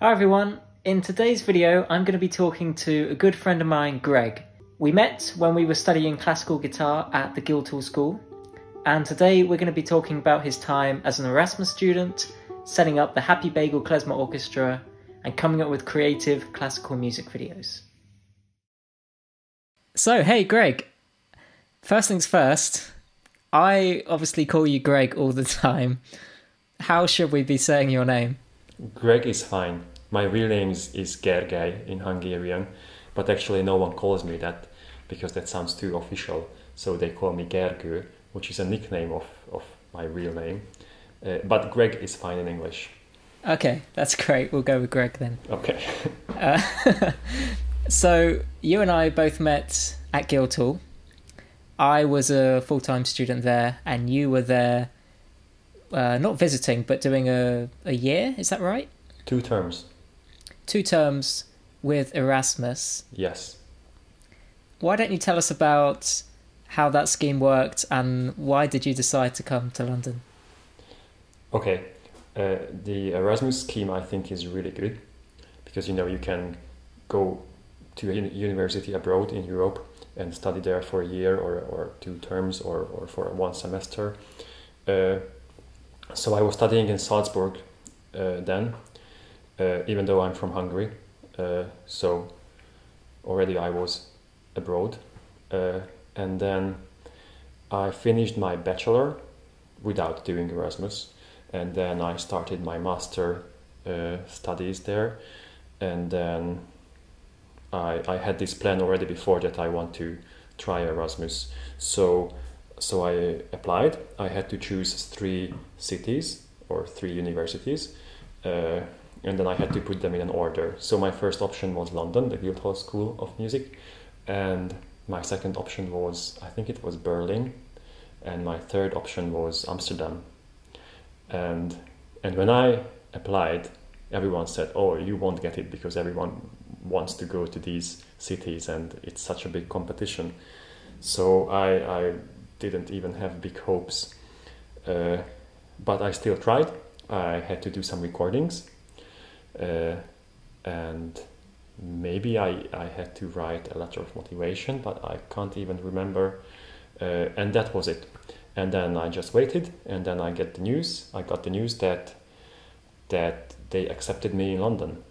Hi everyone, in today's video I'm going to be talking to a good friend of mine, Greg. We met when we were studying classical guitar at the Guildhall School, and today we're going to be talking about his time as an Erasmus student, setting up the Happy Beigel Klezmer Orkester, and coming up with creative classical music videos. So, hey Greg, first things first, I obviously call you Greg all the time. How should we be saying your name? Greg is fine. My real name is, is Gergely in Hungarian, but actually no one calls me that because that sounds too official. So they call me Gergő, which is a nickname of, of my real name. Uh, but Greg is fine in English. Okay, that's great. We'll go with Greg then. Okay. Uh, so you and I both met at Guildhall. I was a full time student there, and you were there, uh, not visiting, but doing a, a year. Is that right? Two terms. Two terms with Erasmus. Yes. Why don't you tell us about how that scheme worked and why did you decide to come to London? Okay. Uh, the Erasmus scheme I think is really good because you know you can go to a university abroad in Europe and study there for a year or, or two terms or, or for one semester. Uh, so I was studying in Salzburg uh, then, uh, even though I'm from Hungary. Uh, so already I was abroad. Uh, and then I finished my bachelor without doing Erasmus. And then I started my master uh, studies there. And then I, I had this plan already before that I want to try Erasmus. So so I applied. I had to choose three cities or three universities, uh, and then I had to put them in an order. So my first option was London, the Guildhall School of Music, and my second option was I think it was Berlin, and my third option was Amsterdam. And and when I applied, everyone said, "Oh, you won't get it because everyone wants to go to these cities and it's such a big competition." So I I didn't even have big hopes, uh, but I still tried. I had to do some recordings, uh, and maybe I, I had to write a letter of motivation, but I can't even remember. Uh, and that was it. And then I just waited, and then I get the news. I got the news that that they accepted me in London.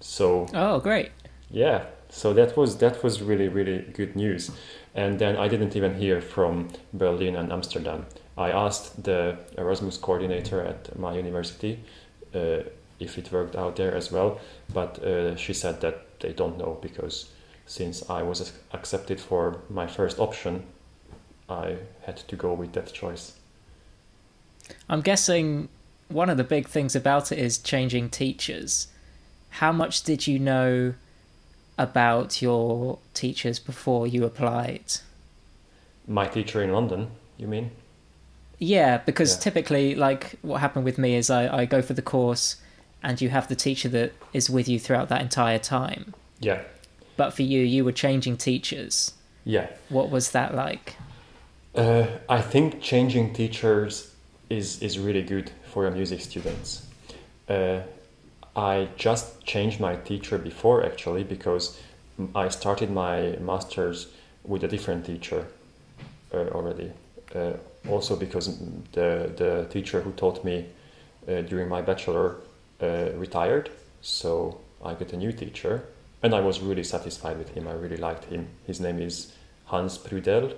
So Oh, great. yeah, so that was that was really really good news. And then I didn't even hear from Berlin and Amsterdam. I asked the Erasmus coordinator at my university uh, if it worked out there as well, but uh, she said that they don't know because since I was accepted for my first option, I had to go with that choice. I'm guessing one of the big things about it is changing teachers. How much did you know about your teachers before you applied? My teacher in London, you mean? Yeah, because Yeah. typically, like what happened with me is I, I go for the course and you have the teacher that is with you throughout that entire time. Yeah, But for you, you were changing teachers. yeah. What was that like? Uh, I think changing teachers is is really good for your music students. Uh, I just changed my teacher before actually because I started my masters with a different teacher uh, already. Uh, also because the the teacher who taught me uh, during my bachelor uh, retired, so I got a new teacher, and I was really satisfied with him. I really liked him. His name is Hans Brüderl.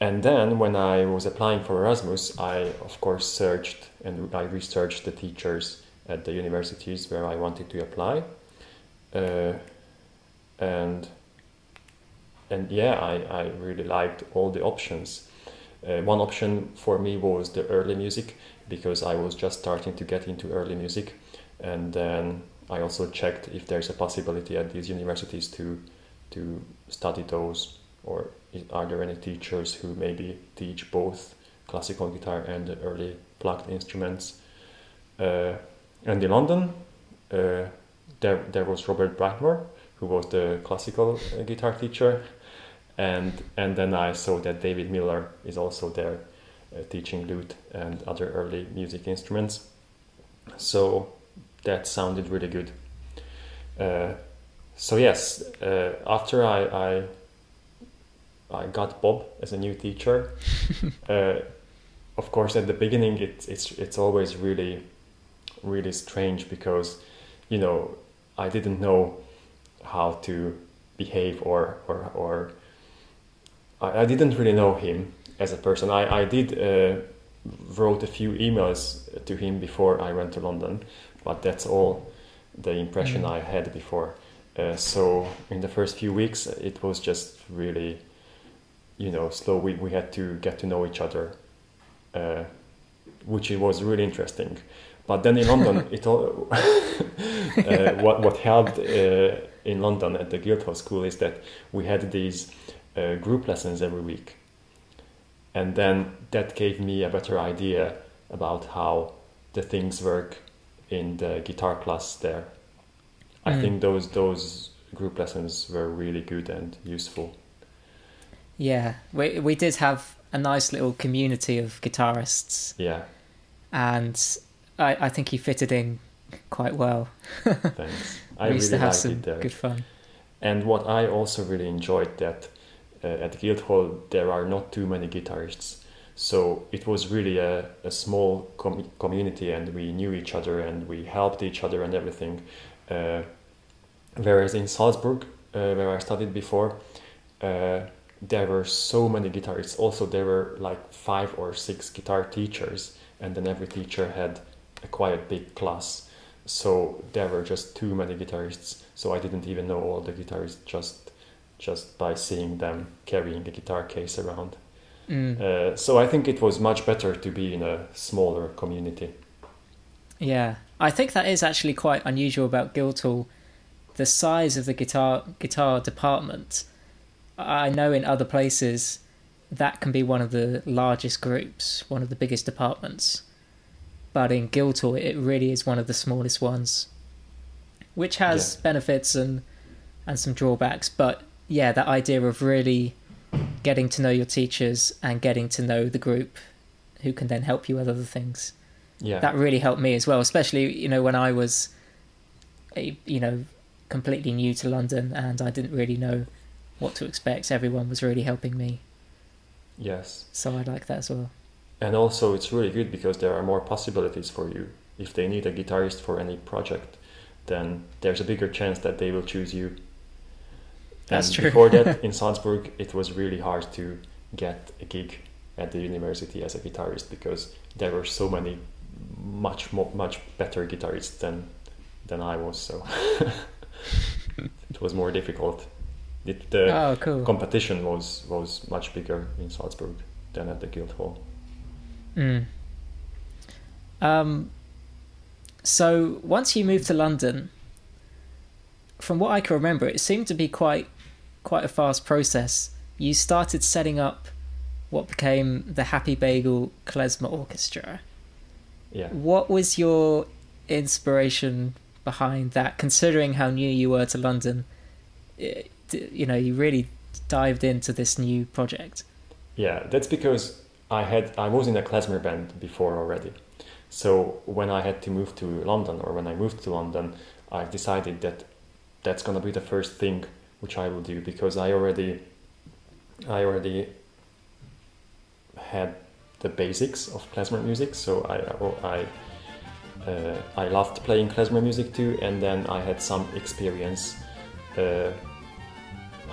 And then when I was applying for Erasmus, I of course searched and I researched the teachers at the universities where I wanted to apply. Uh, and and yeah, I, I really liked all the options. Uh, one option for me was the early music because I was just starting to get into early music, and then I also checked if there's a possibility at these universities to to study those, or are there any teachers who maybe teach both classical guitar and the early plucked instruments? Uh, and in London, uh, there there was Robert Brightmore, who was the classical uh, guitar teacher, and and then I saw that David Miller is also there uh, teaching lute and other early music instruments. So that sounded really good. Uh, so yes, uh, after I, I I got Bob as a new teacher. uh, of course, at the beginning, it, it's it's always really really strange because you know I didn't know how to behave or or or I, I didn't really know him as a person. I I did uh, wrote a few emails to him before I went to London, but that's all the impression mm. I had before. Uh, so in the first few weeks, it was just really, you know, slow. We we had to get to know each other, uh, which was really interesting. But then in London, it all uh, what what helped uh, in London at the Guildhall School is that we had these uh, group lessons every week, and then that gave me a better idea about how the things work in the guitar class there. I mm. think those those group lessons were really good and useful. Yeah, we we did have a nice little community of guitarists. Yeah, and I, I think he fitted in quite well. Thanks. I we used really to have some good fun. And what I also really enjoyed that uh, at Guildhall there are not too many guitarists, so it was really a, a small com- community, and we knew each other and we helped each other and everything. Uh, whereas in Salzburg, uh, where I studied before, uh, there were so many guitarists. Also, there were like five or six guitar teachers, and then every teacher had a quite big class. So there were just too many guitarists. So I didn't even know all the guitarists just just by seeing them carrying a guitar case around. Mm. Uh, so I think it was much better to be in a smaller community. Yeah, I think that is actually quite unusual about Guildhall. The size of the guitar guitar department. I know in other places that can be one of the largest groups, one of the biggest departments but in Guildhall it really is one of the smallest ones, which has yeah. benefits and and some drawbacks. But yeah, that idea of really getting to know your teachers and getting to know the group who can then help you with other things. Yeah, that really helped me as well, especially you know when I was, a, you know, completely new to London and I didn't really know what to expect. Everyone was really helping me. Yes. So I like that as well and also it's really good because there are more possibilities for you if they need a guitarist for any project then there's a bigger chance that they will choose you That's and true. before that in salzburg it was really hard to get a gig at the university as a guitarist because there were so many much more much better guitarists than than i was so it was more difficult it, the oh, cool. competition was was much bigger in salzburg than at the guildhall Mm. Um, so once you moved to London, from what I can remember, it seemed to be quite quite a fast process. You started setting up what became the Happy Beigel Klezmer Orkester. Yeah. What was your inspiration behind that? Considering how new you were to London, it, you know, you really dived into this new project. Yeah, that's because I had I was in a klezmer band before already. So when I had to move to London, or when I moved to London, i've decided that that's gonna be the first thing which I will do because I already I already had the basics of klezmer music. So I I uh, I loved playing klezmer music too, and then I had some experience uh,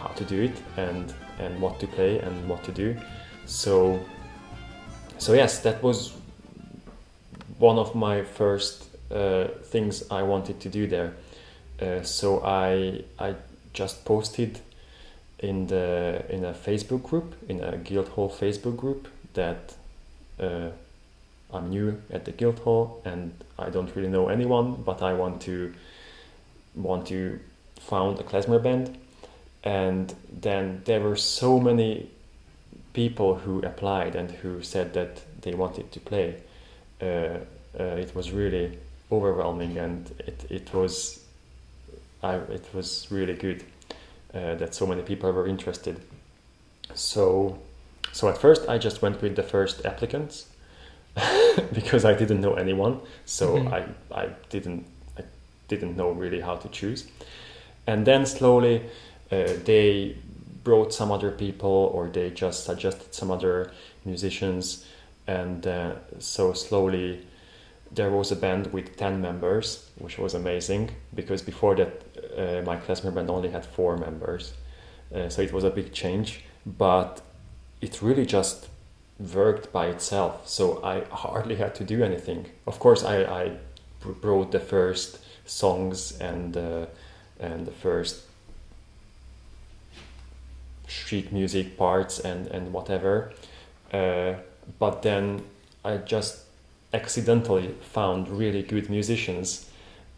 how to do it and and what to play and what to do. So so yes, that was one of my first uh, things I wanted to do there. Uh, so I I just posted in the in a Facebook group in a Guildhall Facebook group that uh, I'm new at the Guildhall and I don't really know anyone, but I want to want to found a klezmer band. And then there were so many people who applied and who said that they wanted to play, uh, uh, it was really overwhelming and it, it was I, it was really good uh, that so many people were interested. So so at first I just went with the first applicants because I didn't know anyone, so Mhm. I I didn't I didn't know really how to choose. And then slowly uh, they brought some other people, or they just suggested some other musicians, and uh, so slowly there was a band with 10 members which was amazing because before that uh, my klezmer band only had four members uh, so it was a big change but it really just worked by itself. So i hardly had to do anything. Of course i, I wrote the first songs and uh, and the first sheet music parts and and whatever. Uh, but then i just accidentally found really good musicians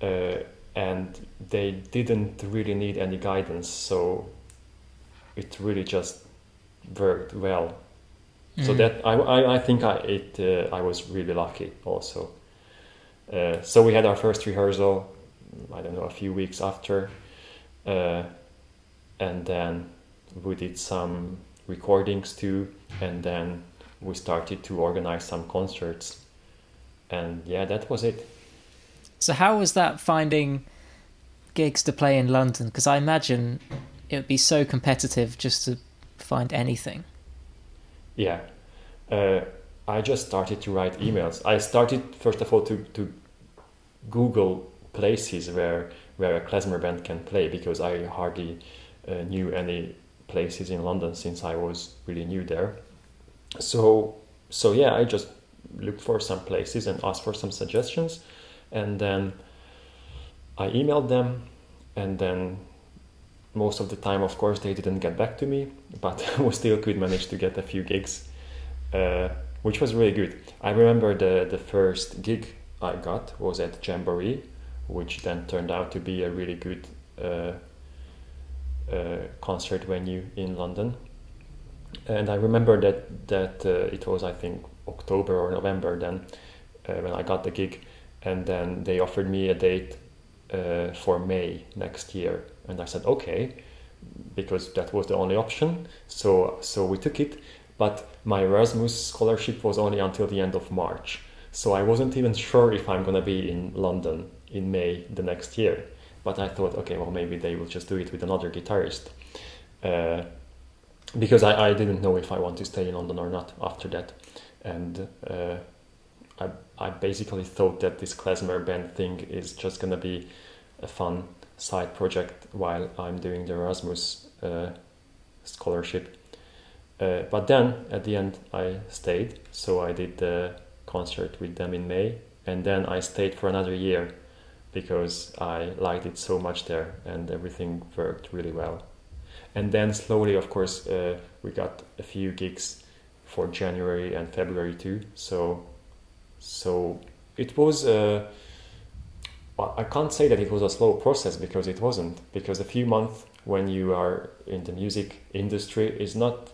uh, and they didn't really need any guidance so it really just worked well. So Mm. that I, I, I think I it uh, I was really lucky also. Uh, so we had our first rehearsal I don't know a few weeks after uh, and then we did some recordings too and then we started to organize some concerts and yeah that was it So how was that finding gigs to play in London? Because I imagine it would be so competitive just to find anything. yeah uh, i just started to write emails i started first of all to, to google places where where a klezmer band can play because i hardly uh, knew any places in london since i was really new there. So so yeah i just looked for some places and asked for some suggestions and then i emailed them and then most of the time of course they didn't get back to me but we still could manage to get a few gigs uh, which was really good. I remember the the first gig i got was at jamboree which then turned out to be a really good uh, uh, concert venue in london. And i remember that that uh, it was i think october or november then uh, when i got the gig. And then they offered me a date uh, for may next year. And i said okay because that was the only option. So so we took it. But my erasmus scholarship was only until the end of march. So i wasn't even sure if i'm going to be in london in may the next year but i thought okay well maybe they will just do it with another guitarist uh, because I, I didn't know if i want to stay in london or not after that. And uh, I, I basically thought that this klezmer band thing is just going to be a fun side project while I'm doing the Erasmus uh, scholarship. Uh, but then at the end I stayed, so I did the concert with them in May, and then I stayed for another year because I liked it so much there and everything worked really well. And then slowly, of course, uh, we got a few gigs for January and February too. So, so it was. Uh, I can't say that it was a slow process because it wasn't. Because a few months when you are in the music industry is not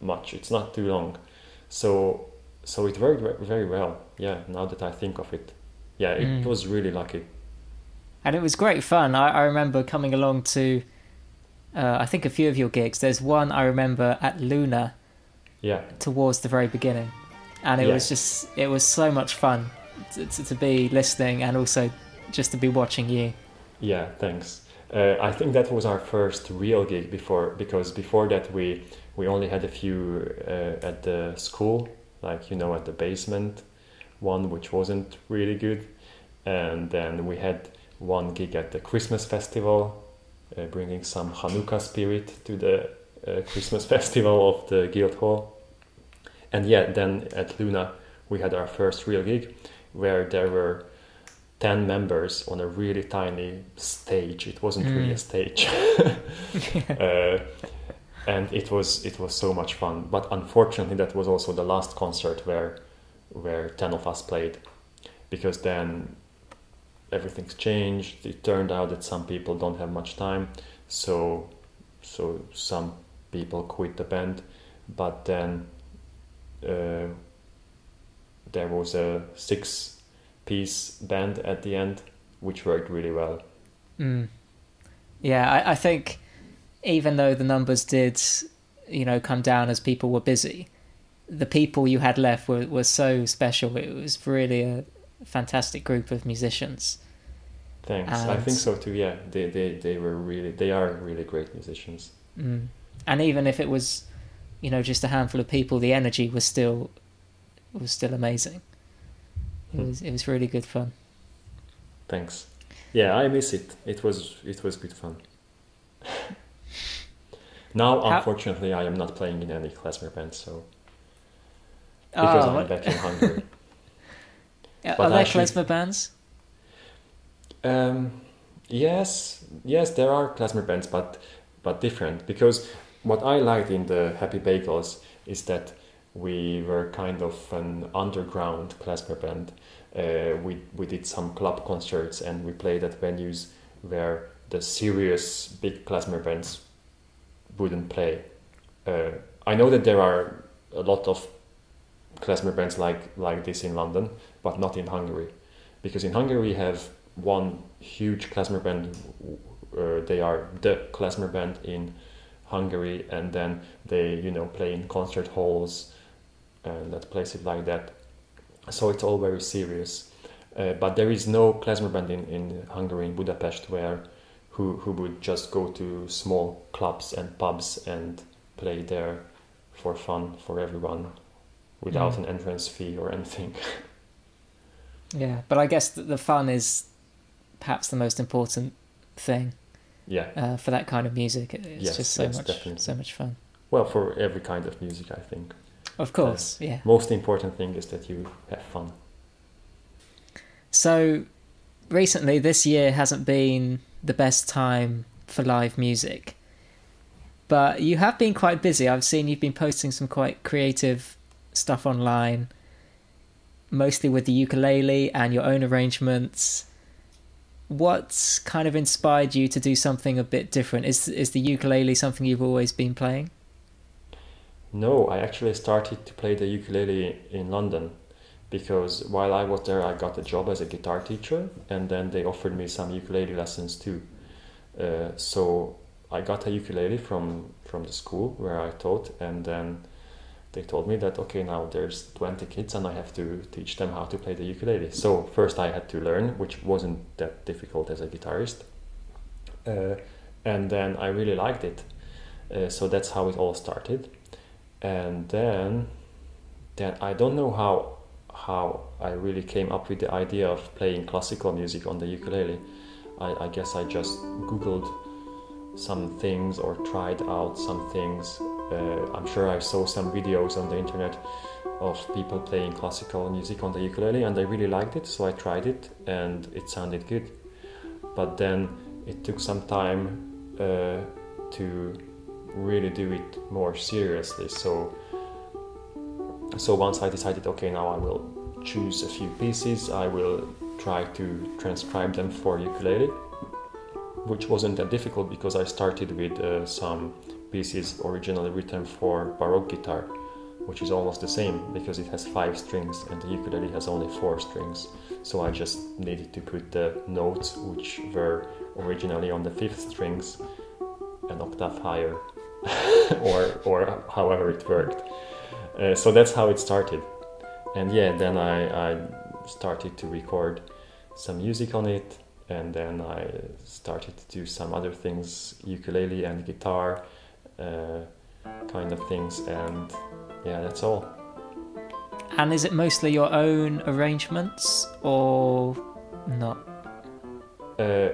much. It's not too long. So, so it worked very well. Yeah. Now that I think of it, yeah, it Mm. was really lucky. And it was great fun. I, I remember coming along to, uh, I think, a few of your gigs. There's one I remember at Luna Yeah. towards the very beginning. And it Yeah. was just, it was so much fun to, to, to be listening and also just to be watching you. Yeah, thanks. Uh, I think that was our first real gig before, because before that we we only had a few uh, at the school, like you know, at the basement one, which wasn't really good, and then we had one gig at the Christmas festival, uh, bringing some Hanukkah spirit to the uh, Christmas festival of the Guildhall, and yeah, then at Luna we had our first real gig, where there were 10 members on a really tiny stage. It wasn't really a Mm. stage. Uh, and it was it was so much fun. But unfortunately that was also the last concert where where 10 of us played because then everything's changed it turned out that some people don't have much time so so some people quit the band but then uh, there was a six piece band at the end, which worked really well. Mm. Yeah, I, I think even though the numbers did, you know, come down as people were busy, the people you had left were, were so special. It was really a fantastic group of musicians. Thanks. I think so too. Yeah, they, they they were really they are really great musicians. Mm. And even if it was, you know, just a handful of people, the energy was still was still amazing. It hmm. was it was really good fun. Thanks. Yeah, I miss it. It was it was good fun. now, How? unfortunately, I am not playing in any klezmer band, so because oh, I'm back in Hungary. yeah, are there klezmer bands? Um, yes, yes, there are klezmer bands, but but different. Because what I liked in the Happy Beigels is that we were kind of an underground klezmer band. Uh, we we did some club concerts and we played at venues where the serious big klezmer bands wouldn't play. Uh, I know that there are a lot of klezmer bands like like this in London, but not in Hungary, because in Hungary we have one huge klezmer band. Uh, they are the klezmer band in Hungary, and then they you know play in concert halls and that it like that. So it's all very serious. Uh, but there is no klezmer band in, in Hungary, in Budapest, where who who would just go to small clubs and pubs and play there for fun for everyone without mm. an entrance fee or anything. yeah, but I guess the fun is perhaps the most important thing. Yeah. Uh, for that kind of music, it's yes, just so yes, much definitely. so much fun. Well, for every kind of music, I think. Of course, the yeah. Most important thing is that you have fun. So, recently, this year hasn't been the best time for live music, but you have been quite busy. I've seen you've been posting some quite creative stuff online, mostly with the ukulele and your own arrangements. What's kind of inspired you to do something a bit different? Is is the ukulele something you've always been playing? No, I actually started to play the ukulele in London because while I was there, I got a job as a guitar teacher, and then they offered me some ukulele lessons too. Uh, so I got a ukulele from from the school where I taught, and then they told me that okay now there's 20 kids and i have to teach them how to play the ukulele. So first i had to learn which wasn't that difficult as a guitarist uh, and then i really liked it. Uh, so that's how it all started. And then then i don't know how how i really came up with the idea of playing classical music on the ukulele. I, I guess i just googled some things or tried out some things uh, I'm sure I saw some videos on the internet of people playing classical music on the ukulele and I really liked it, so I tried it and it sounded good. But then it took some time uh, to really do it more seriously. So, so once I decided, okay, now I will choose a few pieces, I will try to transcribe them for ukulele, which wasn't that difficult because I started with uh, some piece is originally written for Baroque guitar, which is almost the same because it has five strings and the ukulele has only four strings. So I just needed to put the notes which were originally on the fifth strings an octave higher, or or however it worked. Uh, so that's how it started, and yeah, then I, I started to record some music on it, and then I started to do some other things, ukulele and guitar, uh, kind of things, and yeah, that's all. And is it mostly your own arrangements or not? Uh,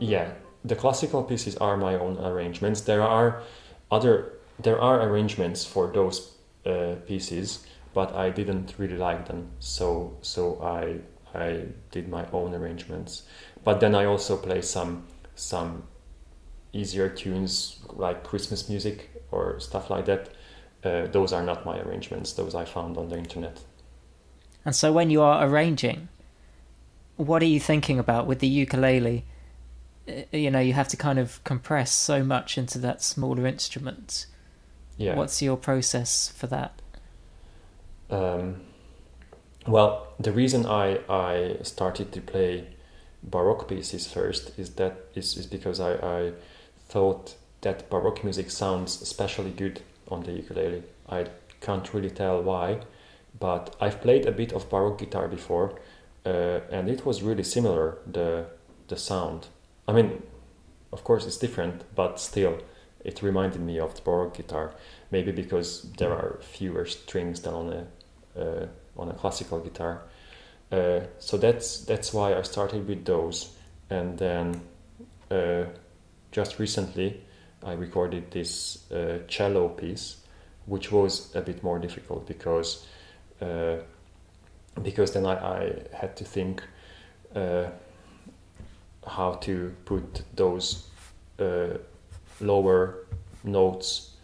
yeah, the classical pieces are my own arrangements. There are other there are arrangements for those uh, pieces, but I didn't really like them, so so I I did my own arrangements. But then I also play some some easier tunes like Christmas music or stuff like that. Uh, those are not my arrangements. Those I found on the internet. And so, when you are arranging, what are you thinking about with the ukulele? Uh, you know, you have to kind of compress so much into that smaller instrument. Yeah. What's your process for that? Um, well, the reason I I started to play baroque pieces first is that is, is because I, I thought that Baroque music sounds especially good on the ukulele. I can't really tell why, but I've played a bit of baroque guitar before, uh, and it was really similar the the sound. I mean, of course it's different, but still, it reminded me of the baroque guitar. Maybe because there are fewer strings than on a uh, on a classical guitar. Uh, so that's that's why I started with those, and then uh, just recently I recorded this uh, cello piece, which was a bit more difficult because uh, because then I, I, had to think uh, how to put those uh, lower notes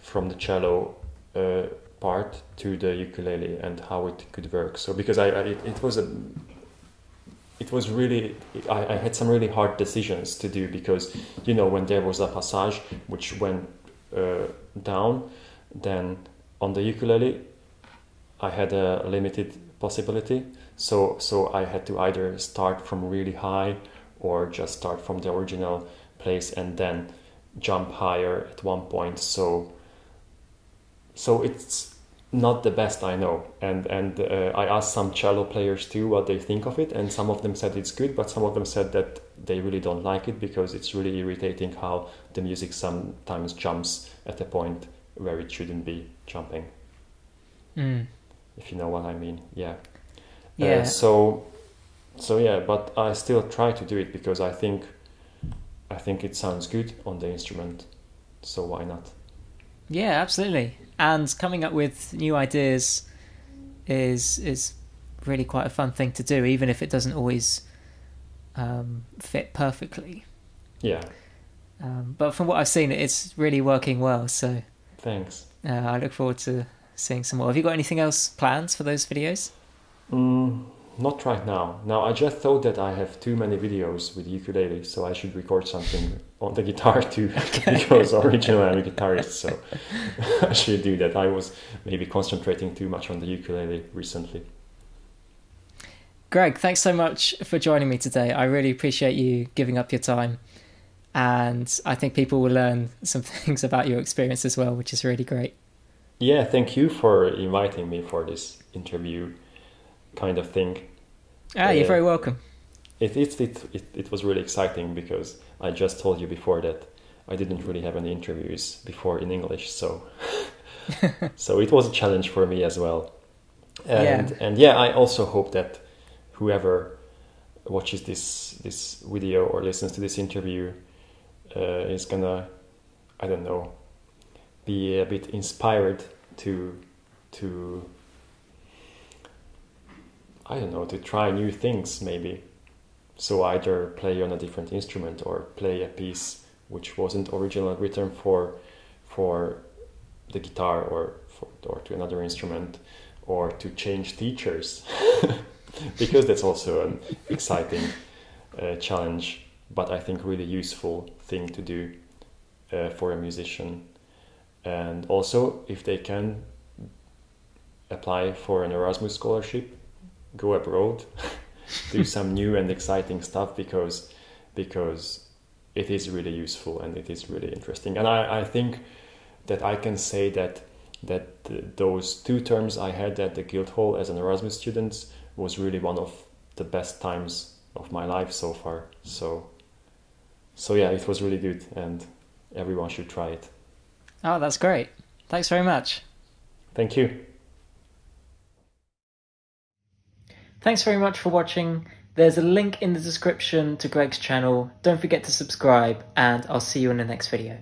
from the cello uh, part to the ukulele and how it could work. So because I, I it, it was a it was really I, I, had some really hard decisions to do because you know when there was a passage which went uh, down then on the ukulele i had a limited possibility. So so i had to either start from really high or just start from the original place and then jump higher at one point. So so it's not the best I know. And and uh, I asked some cello players too what they think of it, and some of them said it's good, but some of them said that they really don't like it because it's really irritating how the music sometimes jumps at a point where it shouldn't be jumping. Mm. If you know what I mean, yeah. Yeah. Uh, so so yeah, but I still try to do it because I think I think it sounds good on the instrument. So why not? Yeah, absolutely. And coming up with new ideas is is really quite a fun thing to do, even if it doesn't always um, fit perfectly. Yeah. Um, but from what I've seen, it's really working well. So thanks. Uh, I look forward to seeing some more. Have you got anything else planned for those videos? Mm, not right now. Now I just thought that I have too many videos with ukulele, so I should record something on the guitar too, because originally I'm a guitarist, so I should do that. I was maybe concentrating too much on the ukulele recently. Greg, thanks so much for joining me today. I really appreciate you giving up your time. And I think people will learn some things about your experience as well, which is really great. Yeah, thank you for inviting me for this interview kind of thing. Ah, you're uh, very welcome. It, it, it, it, it was really exciting because I just told you before that I didn't really have any interviews before in English, so so it was a challenge for me as well. And yeah. and yeah, I also hope that whoever watches this this video or listens to this interview uh, is gonna I don't know be a bit inspired to to I don't know, to try new things maybe. So either play on a different instrument or play a piece which wasn't originally written for for the guitar or for, or to another instrument or to change teachers. Because that's also an exciting uh, challenge but I think really useful thing to do uh, for a musician. And also if they can apply for an Erasmus scholarship go abroad, do some new and exciting stuff because because it is really useful and it is really interesting. And I, I think that I can say that that those two terms I had at the Guildhall as an Erasmus student was really one of the best times of my life so far. So so yeah, it was really good and everyone should try it. Oh, that's great. Thanks very much. Thank you. Thanks very much for watching. There's a link in the description to Greg's channel. Don't forget to subscribe and I'll see you in the next video.